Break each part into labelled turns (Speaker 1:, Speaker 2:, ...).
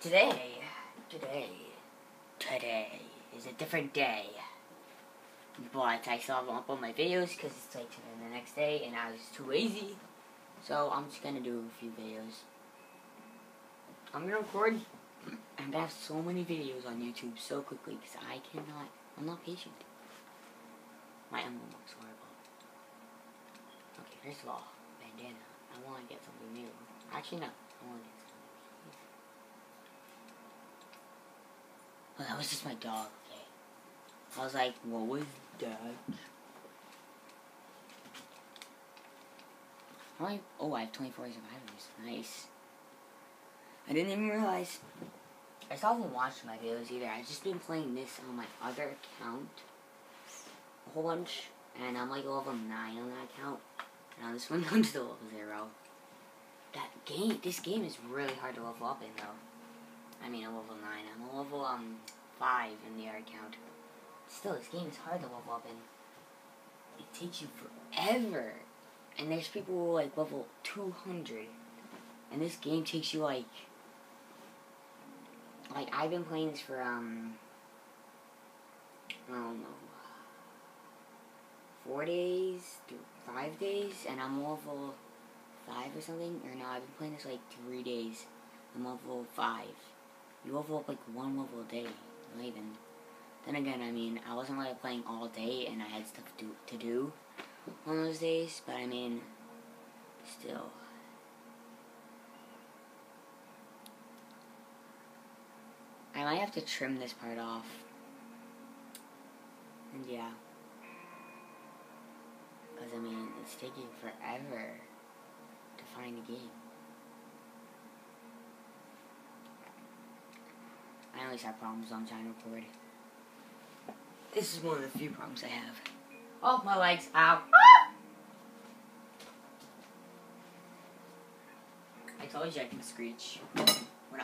Speaker 1: Today, today, today is a different day. But I still haven't uploaded my videos because it's like the next day and I was too lazy. So I'm just gonna do a few videos. I'm gonna record and I have so many videos on YouTube so quickly because I cannot, I'm not patient. My emblem looks horrible. Okay, first of all, bandana. I want to get something new. Actually, no. I want to get something new. Oh, that was just my dog, okay. I was like, what was that? I, oh, I have 24 survivors. Nice. I didn't even realize. I still haven't watched my videos either. I've just been playing this on my other account a whole bunch. And I'm like level 9 on that account. And on this one, I'm still level 0. That game, this game is really hard to level up in though. I mean, a level 9. I'm a level um 5 in the other account. Still, this game is hard to level up in. It takes you forever. And there's people who are like level 200. And this game takes you like like I've been playing this for um I don't know four days five days and I'm level five or something or no I've been playing this like three days I'm level five you level up like one level a day not even then again I mean I wasn't like playing all day and I had stuff to to do on those days but I mean still I might have to trim this part off. And yeah. Because, I mean, it's taking forever to find a game. I always have problems on trying to record. This is one of the few problems I have. Oh, my legs. Ow. I told you I can screech. I,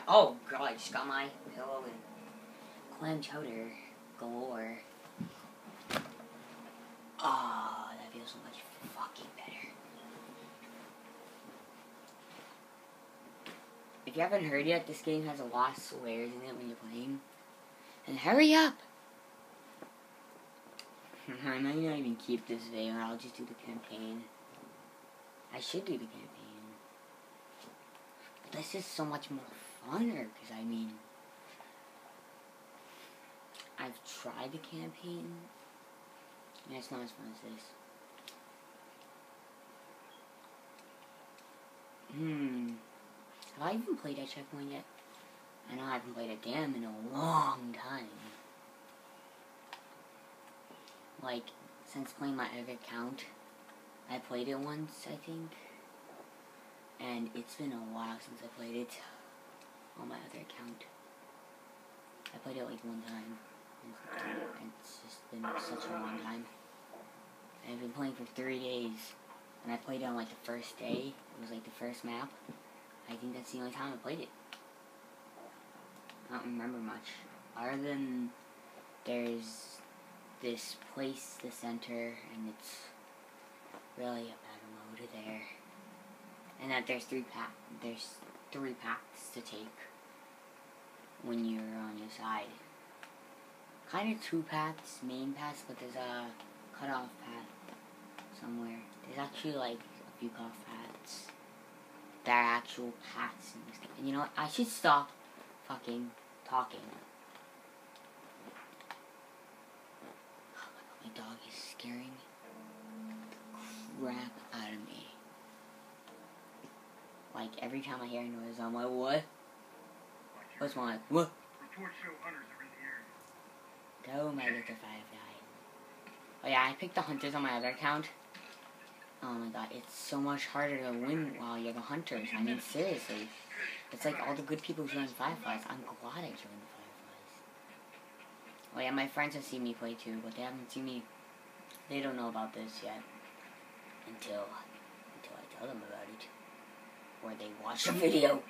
Speaker 1: oh god, I just got my pillow and clam chowder galore. Ah, oh, that feels so much fucking better. You haven't heard yet, this game has a lot of swears in it when you're playing. And hurry up! I might not even keep this video, I'll just do the campaign. I should do the campaign. This is so much more funner because I mean, I've tried the campaign, and it's not as fun as this. Hmm. Have I even played at Checkpoint yet? I know I haven't played a damn in a long time. Like, since playing my other account, I played it once, I think. And it's been a while since I played it on my other account. I played it like one time. It's just been such a long time. I've been playing for three days. And I played it on like the first day. It was like the first map. I think that's the only time I played it. I don't remember much. Other than there's this place, the center, and it's really a battle mode there. And that there's three paths. There's three paths to take when you're on your side. Kind of two paths, main paths, but there's a cutoff path somewhere. There's actually like a few cutoff paths. There are actual paths this game. And you know what? I should stop fucking talking. Oh my god, my dog is scaring the crap out of me. Like every time I hear a noise, I'm like, what? What's my like, what? Go, my little firefly. Oh yeah, I picked the hunters on my other account. Oh my god, it's so much harder to win while you're the hunters. I mean, seriously. It's like all the good people join Fireflies. I'm glad I joined the Fireflies. Oh yeah, my friends have seen me play too, but they haven't seen me. They don't know about this yet. Until, until I tell them about it. Or they watch the video.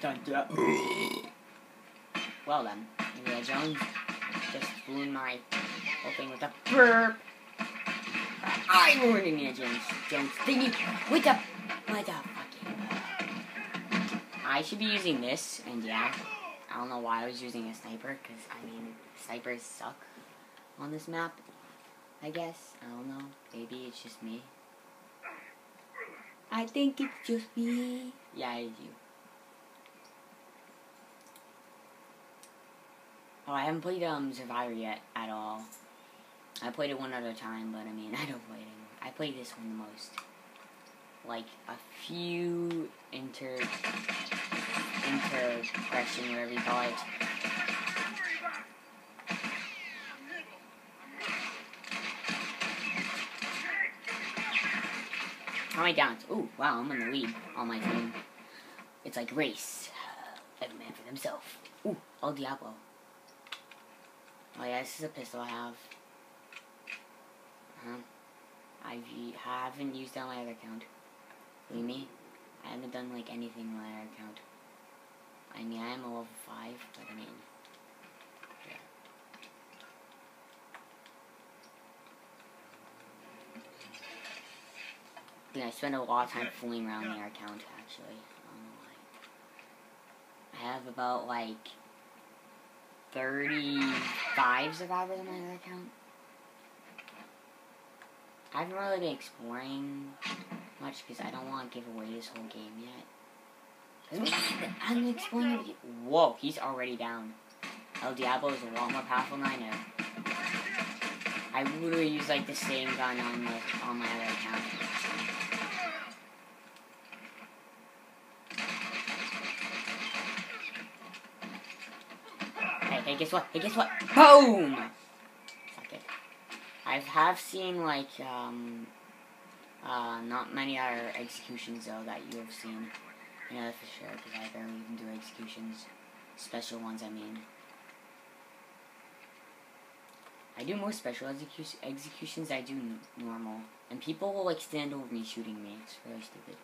Speaker 1: Dun, dun. well then, Indiana Jones just flew my whole thing with a burp. I ruined Indiana Jones, Jones thingy with the, with the fucking. I should be using this, and yeah, I don't know why I was using a sniper, because I mean, snipers suck on this map. I guess I don't know. Maybe it's just me. I think it's just me. Yeah, I do. Oh, I haven't played um Survivor yet at all. I played it one other time, but I mean, I don't play it anymore. I played this one the most. Like a few inter interpression, whatever you call it. How many downs? Ooh, wow, I'm in the lead on my team. It's like race. Every man for himself. Ooh, El Diablo. Oh yeah, this is a pistol I have. Uh huh. I haven't used on my other account. Believe me, I haven't done like anything on my other account. I mean, I am a level 5, but I mean, yeah. Yeah, I spend a lot of time fooling around my account, actually. I don't know why. I have about, like, 35 survivors on my other account. I haven't really been exploring much because I don't want to give away this whole game yet. I'm exploring. Whoa, he's already down. El Diablo is a lot more powerful than I know. I literally use like the same gun on the on my other account. Hey, guess what? Hey, guess what? Boom! I have seen like um, uh, not many other executions though that you have seen. I know that for sure because I barely even do executions, special ones. I mean, I do more special execu executions I do normal, and people will like stand over me shooting me. It's really stupid.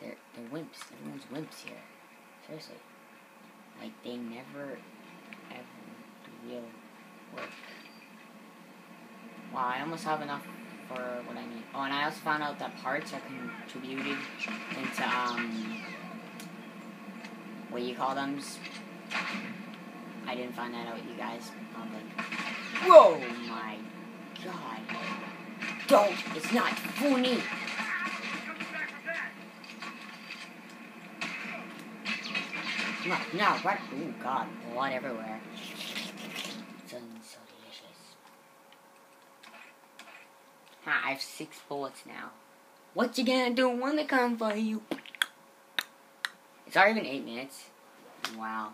Speaker 1: They're they're wimps. Everyone's wimps here. Seriously, like they never ever real work. Wow, I almost have enough for what I need. Oh, and I also found out that parts are contributed into, um, what you call them? I didn't find that out, you guys. Probably. Whoa, my God. Don't! It's not funny! No, no, what? Oh, God. Blood everywhere. I have six bullets now. What you gonna do when they come for you? It's already been eight minutes. Wow.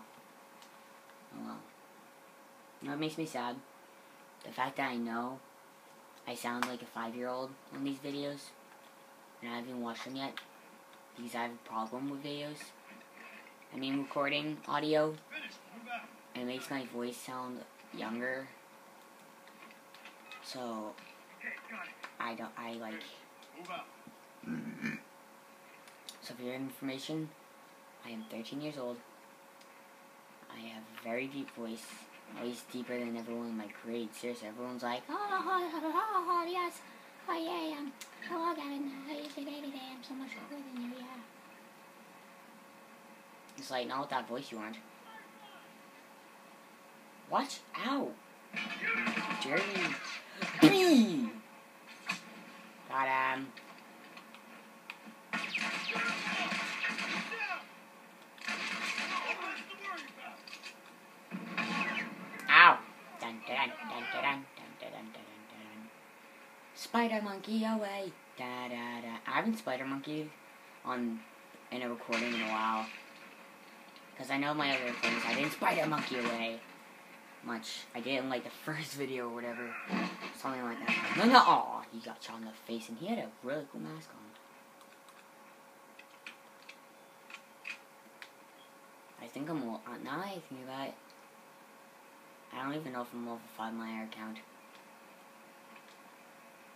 Speaker 1: Oh well. You know makes me sad? The fact that I know I sound like a five-year-old on these videos, and I haven't watched them yet, because I have a problem with videos. I mean recording audio, it makes my voice sound younger. So, I don't, I like. So for your information, I am 13 years old. I have a very deep voice, always deeper than everyone in my grade. Seriously, everyone's like, oh, oh, oh, oh, yes, oh yeah, um, hello Gavin, how you today today? I'm so much cooler than you, yeah. It's like, not with that voice you aren't. Watch out! Monkey away. Da da da. I haven't spider monkeyed on in a recording in a while. Because I know my other things. I didn't spider monkey away much. I didn't like the first video or whatever. Something like that. No, no, oh, he got shot in the face and he had a really cool mask on. I think I'm, uh, now I think about it, I don't even know if I'm level 5 my air account.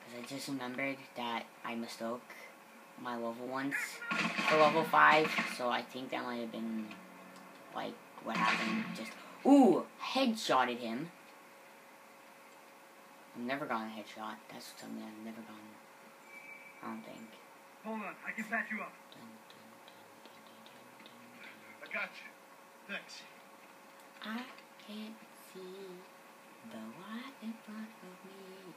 Speaker 1: Because I just remembered that I mistook my level once for level 5, so I think that might have been, like, what happened. Just, ooh, headshotted him. I've never gotten a headshot. That's something I've never gotten. I don't think.
Speaker 2: Hold on, I can patch you up.
Speaker 1: Dun, dun, dun, dun, dun, dun,
Speaker 2: I got you. Thanks.
Speaker 1: I can't see the light in front of me.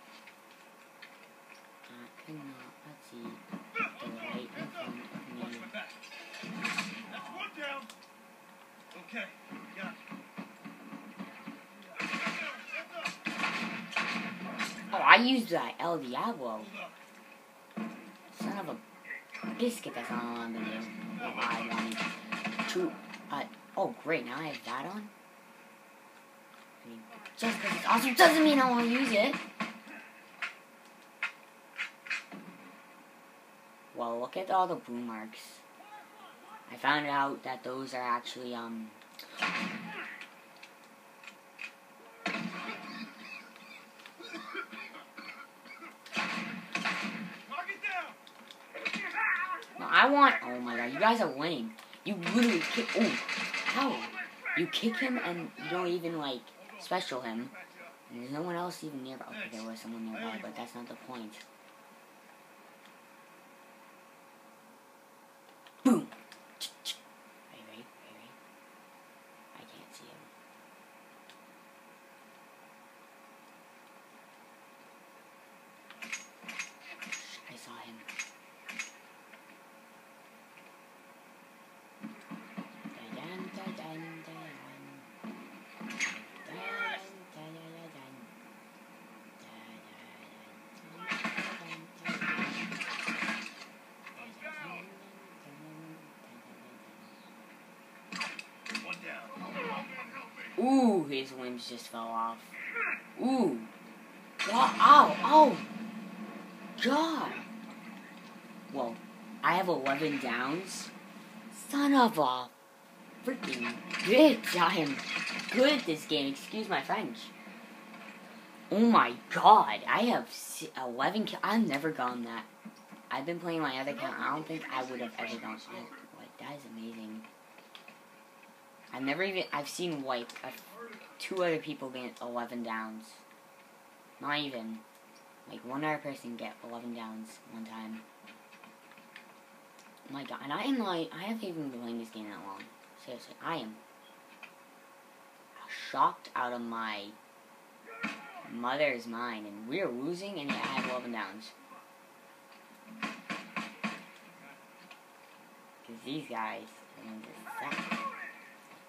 Speaker 1: Oh, I used that El Diablo. Son of a biscuit, that's not on the video. Well, I wanted to. Uh, oh, great, now I have that on? I mean, just because it's awesome doesn't mean I want to use it. Well, look at all the boom marks. I found out that those are actually, um. No, I want. Oh my god, you guys are winning. You literally kick. Oh? You kick him and you don't even like special him. And there's no one else even nearby. Okay, there was someone nearby, but that's not the point. Boom! Wait, wait, wait, wait. I can't see him. I saw him. Dun, dun, dun, dun, dun. Dun, dun, dun, dun, dun.
Speaker 2: One down.
Speaker 1: His limbs just fell off. Ooh. Wow, ow, ow. God. Well, I have 11 downs. Son of a freaking bitch. I am good at this game. Excuse my French. Oh my god. I have 11 kills. I've never gone that. I've been playing my other account. I don't think I would have ever gone. Like, that is amazing. I've never even. I've seen a, two other people get 11 downs. Not even. Like one other person get 11 downs one time. Oh my god, and I am like, I haven't even been playing this game that long. Seriously, I am shocked out of my mother's mind, and we're losing, and I have 11 downs. Because these guys are.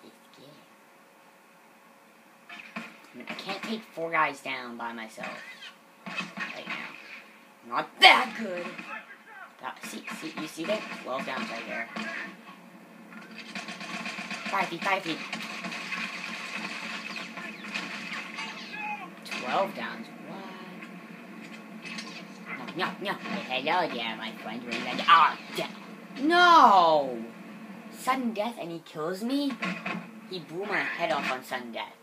Speaker 1: This game. I can't take four guys down by myself right now. Not that good. That, see, see, you see that? 12 downs right there. Five feet, five feet. 12 downs. What? No, no, no. Hello there, my friend. Gonna do? Ah, de- no! Sudden death and he kills me? He blew my head off on sudden death.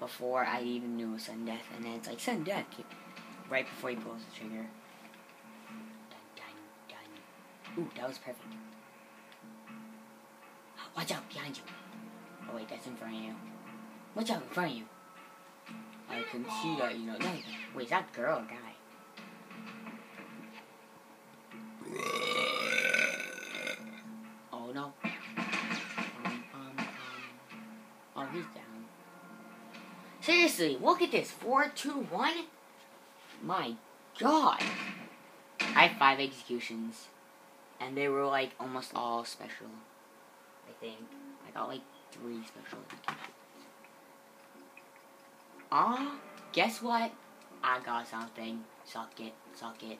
Speaker 1: Before I even knew it was sudden death. And then it's like, sudden death. Right before he pulls the trigger. Dun, dun, dun. Ooh, that was perfect. Watch out, behind you. Oh wait, that's in front of you. Watch out, in front of you. I can see that, you know. No, wait, is that girl or guy? Seriously, look at this. Four, two, one. My God. I had five executions. And they were like almost all special. I think. I got like three special executions. Ah, guess what? I got something. Suck it, suck it.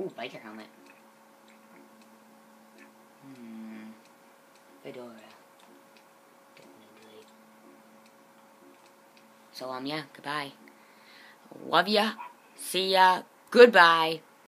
Speaker 1: Ooh, biker helmet. Hmm. Fedora. So, um, yeah, goodbye. Love ya. See ya. Goodbye.